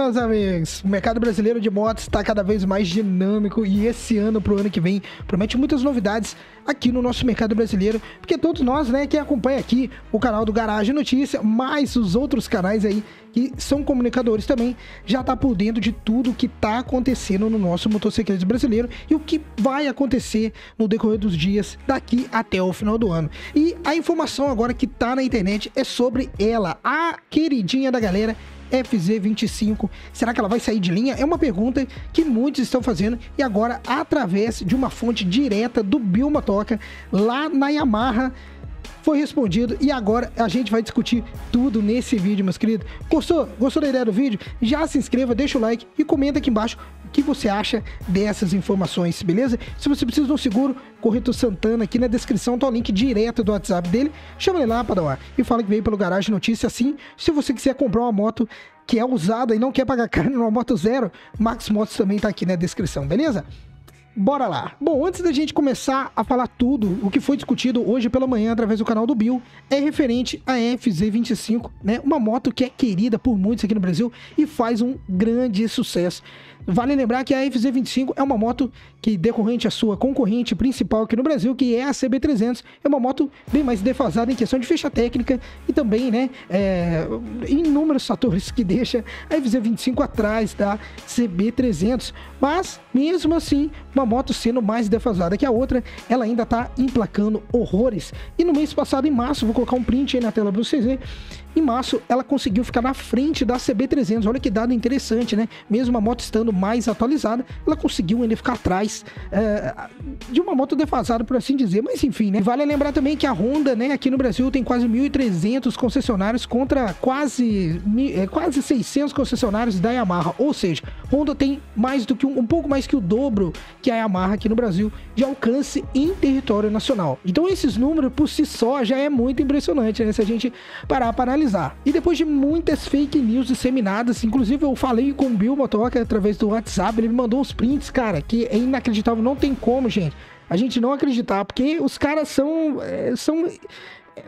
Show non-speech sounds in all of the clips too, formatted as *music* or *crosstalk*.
meus amigos. O mercado brasileiro de motos está cada vez mais dinâmico e esse ano pro ano que vem promete muitas novidades aqui no nosso mercado brasileiro, porque todos nós, né, quem acompanha aqui o canal do Garagem Notícia, mais os outros canais aí que são comunicadores também, já tá por dentro de tudo que tá acontecendo no nosso motociclismo brasileiro e o que vai acontecer no decorrer dos dias daqui até o final do ano. E a informação agora que tá na internet é sobre ela, a queridinha da galera, FZ25. Será que ela vai sair de linha? É uma pergunta que muitos estão fazendo e agora através de uma fonte direta do Bill Motoca lá na Yamaha foi respondido e agora a gente vai discutir tudo nesse vídeo, meus queridos. Gostou? Gostou da ideia do vídeo? Já se inscreva, deixa o like e comenta aqui embaixo que você acha dessas informações, beleza? Se você precisa de um seguro, Corretor Santana, aqui na descrição tá o link direto do WhatsApp dele. Chama ele lá, Padawan, e fala que veio pelo Garagem Notícia. Assim, se você quiser comprar uma moto que é usada e não quer pagar *laughs* caro numa moto zero, Max Motos também tá aqui na descrição, beleza? Bora lá. Bom, antes da gente começar a falar tudo, o que foi discutido hoje pela manhã através do canal do Bill é referente à FZ25, né? Uma moto que é querida por muitos aqui no Brasil e faz um grande sucesso. Vale lembrar que a FZ25 é uma moto que, decorrente à sua concorrente principal aqui no Brasil, que é a CB300, é uma moto bem mais defasada em questão de fecha técnica e também, né, é, inúmeros fatores que deixa a FZ25 atrás da CB300. Mas, mesmo assim, uma moto sendo mais defasada que a outra, ela ainda está emplacando horrores. E no mês passado, em março, vou colocar um print aí na tela para vocês verem, em março, ela conseguiu ficar na frente da CB300. Olha que dado interessante, né? Mesmo a moto estando mais atualizada, ela conseguiu ainda ficar atrás é, de uma moto defasada, por assim dizer. Mas enfim, né? Vale lembrar também que a Honda, né, aqui no Brasil tem quase 1.300 concessionários contra quase, é, quase 600 concessionários da Yamaha. Ou seja, Honda tem mais do que um, um pouco mais que o dobro que a Yamaha aqui no Brasil de alcance em território nacional. Então esses números por si só já é muito impressionante, né? Se a gente parar para E depois de muitas fake news disseminadas, inclusive eu falei com o Bill Motoca através do WhatsApp, ele me mandou uns prints, cara, que é inacreditável, não tem como, gente. A gente não acreditar, porque os caras são. É, são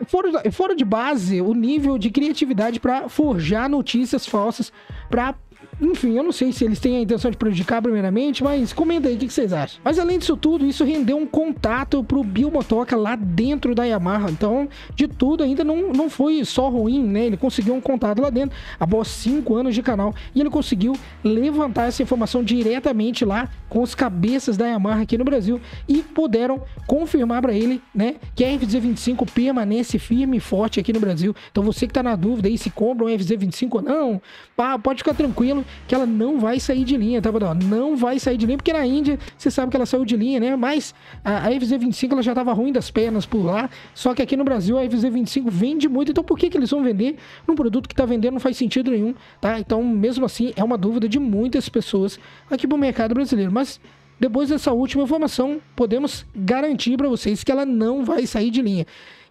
fora, fora de base o nível de criatividade para forjar notícias falsas para enfim, eu não sei se eles têm a intenção de prejudicar primeiramente, mas comenta aí o que, vocês acham. Mas além disso tudo, isso rendeu um contato pro Bill Motoca lá dentro da Yamaha. Então, de tudo, ainda não, não foi só ruim, né? Ele conseguiu um contato lá dentro, após cinco anos de canal, e ele conseguiu levantar essa informação diretamente lá com os cabeças da Yamaha aqui no Brasil e puderam confirmar para ele, né, que a FZ25 permanece firme e forte aqui no Brasil. Então, você que tá na dúvida aí se compra um FZ25 ou não, pode ficar tranquilo que ela não vai sair de linha, tá, Badal? Não vai sair de linha, porque na Índia você sabe que ela saiu de linha, né? Mas a, a FZ25 ela já tava ruim das pernas por lá, só que aqui no Brasil a FZ25 vende muito, então por que, que eles vão vender num produto que tá vendendo não faz sentido nenhum, tá? Então, mesmo assim, é uma dúvida de muitas pessoas aqui pro mercado brasileiro, mas depois dessa última informação, podemos garantir para vocês que ela não vai sair de linha.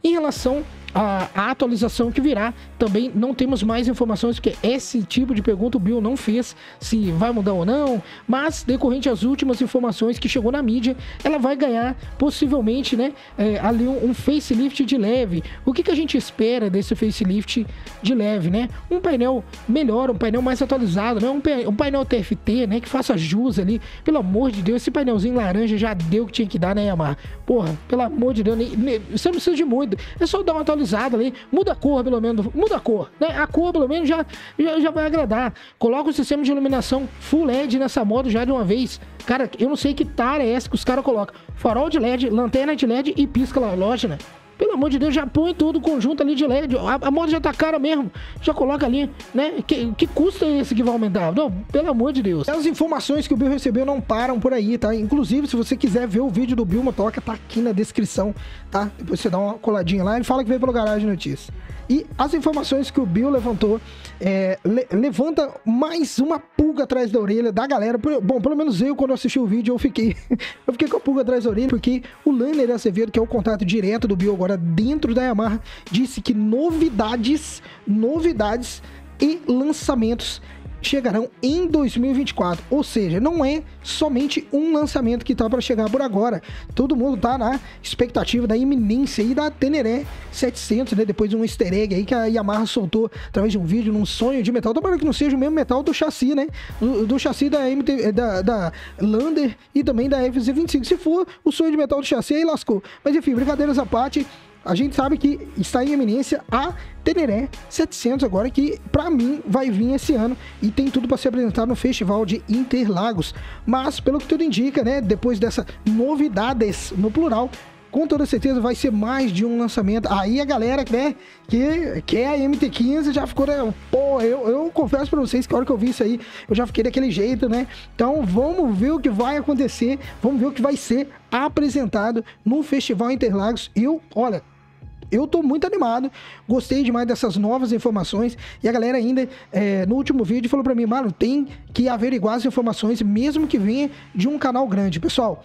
Em relação a, atualização que virá. Também não temos mais informações, porque esse tipo de pergunta o Bill não fez se vai mudar ou não, mas decorrente às últimas informações que chegou na mídia, ela vai ganhar possivelmente, né, é, ali um, um, facelift de leve. O que, que a gente espera desse facelift de leve, né? Um painel melhor, um painel mais atualizado, né? Um, um painel TFT, né, que faça jus ali. Pelo amor de Deus, esse painelzinho laranja já deu o que tinha que dar, né, Yamaha? Porra, pelo amor de Deus, nem, nem, você não precisa de muito. É só dar uma atualização ali, muda a cor pelo menos, muda a cor, né? A cor pelo menos já, já, já vai agradar. Coloca o sistema de iluminação Full LED nessa moto já de uma vez. Cara, eu não sei que tara é essa que os caras colocam. Farol de LED, lanterna de LED e pisca loja, né? Pelo amor de Deus, já põe todo o conjunto ali de LED. A, a moto já tá cara mesmo. Já coloca ali, né? Que, que custa esse que vai aumentar? Não, pelo amor de Deus. As informações que o Bill recebeu não param por aí, tá? Inclusive, se você quiser ver o vídeo do Bill Motoca, tá aqui na descrição, tá? Depois você dá uma coladinha lá e fala que veio pelo Garagem Notícias. E as informações que o Bill levantou é, le levanta mais uma pulga atrás da orelha da galera. Bom, pelo menos eu, quando assisti o vídeo, eu fiquei, *laughs* eu fiquei com a pulga atrás da orelha, porque o Lanner Acevedo, que é o contato direto do Bill agora dentro da Yamaha, disse que novidades, novidades e lançamentos chegarão em 2024. Ou seja, não é somente um lançamento que tá para chegar por agora. Todo mundo tá na expectativa da iminência aí da Teneré 700, né? Depois de um easter egg aí que a Yamaha soltou através de um vídeo num sonho de metal. Tomara que não seja o mesmo metal do chassi, né? Do, do chassi da, MT, da, da Lander e também da FZ25. Se for o sonho de metal do chassi, aí lascou. Mas enfim, brincadeiras à parte a gente sabe que está em eminência a Teneré 700 agora, que para mim vai vir esse ano e tem tudo para ser apresentado no Festival de Interlagos. Mas, pelo que tudo indica, né, depois dessa novidades no plural, com toda certeza vai ser mais de um lançamento. Aí a galera né, que quer a MT-15 já ficou, né, pô, eu, eu confesso para vocês que a hora que eu vi isso aí, eu já fiquei daquele jeito, né? Então vamos ver o que vai acontecer, vamos ver o que vai ser apresentado no Festival Interlagos. Eu, olha, eu tô muito animado, gostei demais dessas novas informações. E a galera ainda, é, no último vídeo, falou para mim, mano, tem que averiguar as informações, mesmo que venha de um canal grande. Pessoal,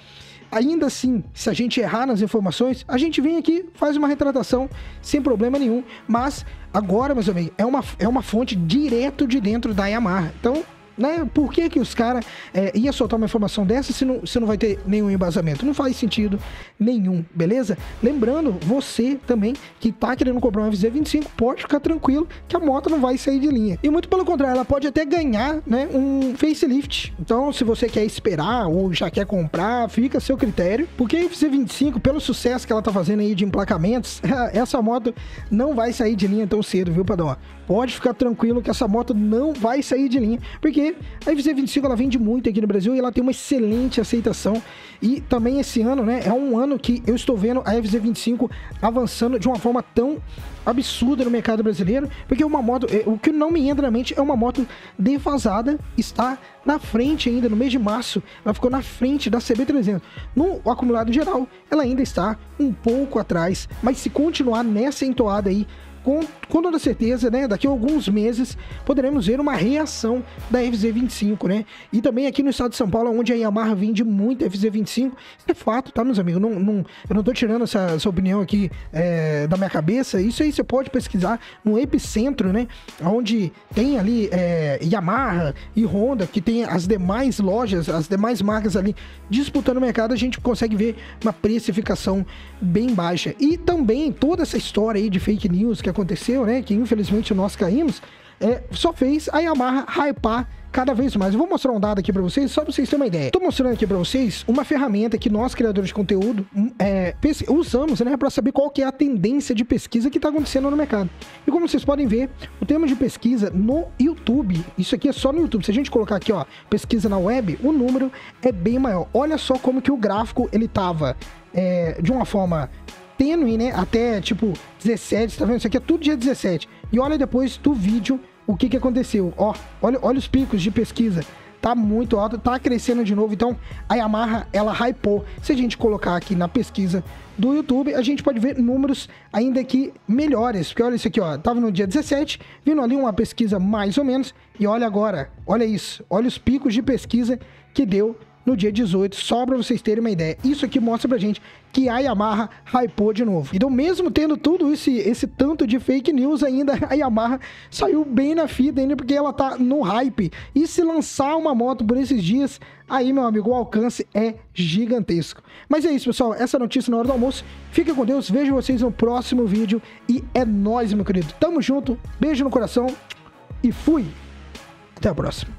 ainda assim, se a gente errar nas informações, a gente vem aqui, faz uma retratação sem problema nenhum. Mas agora, meus amigos, é uma, é uma fonte direto de dentro da Yamaha. Então, né? Por que, que os caras é, iam soltar uma informação dessa se não, se não vai ter nenhum embasamento? Não faz sentido nenhum, beleza? Lembrando, você também que tá querendo comprar uma FZ25, pode ficar tranquilo que a moto não vai sair de linha. E muito pelo contrário, ela pode até ganhar né, um facelift. Então, se você quer esperar ou já quer comprar, fica a seu critério. Porque a FZ25, pelo sucesso que ela tá fazendo aí de emplacamentos, *laughs* essa moto não vai sair de linha tão cedo, viu, Padrão? Pode ficar tranquilo que essa moto não vai sair de linha, porque a FZ25 ela vende muito aqui no Brasil e ela tem uma excelente aceitação. E também esse ano, né, é um ano que eu estou vendo a FZ25 avançando de uma forma tão absurda no mercado brasileiro, porque uma moto, é, o que não me entra na mente é uma moto defasada, está na frente ainda, no mês de março, ela ficou na frente da CB300. No acumulado geral, ela ainda está um pouco atrás, mas se continuar nessa entoada aí, com, com toda certeza, né, daqui a alguns meses, poderemos ver uma reação da FZ25, né? E também aqui no estado de São Paulo, onde a Yamaha vende muito FZ25, isso é fato, tá, meus amigos? Não, não, eu não tô tirando essa, essa opinião aqui é, da minha cabeça, isso aí você pode pesquisar no epicentro, né? Onde tem ali é, Yamaha e Honda, que tem as demais lojas, as demais marcas ali disputando o mercado, a gente consegue ver uma precificação bem baixa. E também toda essa história aí de fake news que né? Que infelizmente nós caímos, é, só fez a Yamaha hypar cada vez mais. Eu vou mostrar um dado aqui para vocês, só para vocês terem uma ideia. Tô mostrando aqui para vocês uma ferramenta que nós, criadores de conteúdo, hum, é, usamos, né, para saber qual que é a tendência de pesquisa que está acontecendo no mercado. E como vocês podem ver, o termo de pesquisa no YouTube, isso aqui é só no YouTube. Se a gente colocar aqui, ó, pesquisa na web, o número é bem maior. Olha só como que o gráfico ele tava é, de uma forma tênue, né? Até tipo 17, tá vendo? Isso aqui é tudo dia 17. E olha depois do vídeo o que, que aconteceu. Ó, olha, olha os picos de pesquisa. Tá muito alto, tá crescendo de novo. Então a Yamaha ela hypou. Se a gente colocar aqui na pesquisa do YouTube, a gente pode ver números ainda que melhores. Porque olha isso aqui, ó. Tava no dia 17, vindo ali uma pesquisa mais ou menos. E olha agora, olha isso. Olha os picos de pesquisa que deu no dia 18, só para vocês terem uma ideia. Isso aqui mostra pra gente que a Yamaha hypou de novo. Então, mesmo tendo tudo esse, esse tanto de fake news, ainda a Yamaha saiu bem na fita ainda, porque ela tá no hype. E se lançar uma moto por esses dias, aí, meu amigo, o alcance é gigantesco. Mas é isso, pessoal. Essa notícia na hora do almoço. Fica com Deus, vejo vocês no próximo vídeo. E é nóis, meu querido. Tamo junto, beijo no coração e fui. Até a próxima.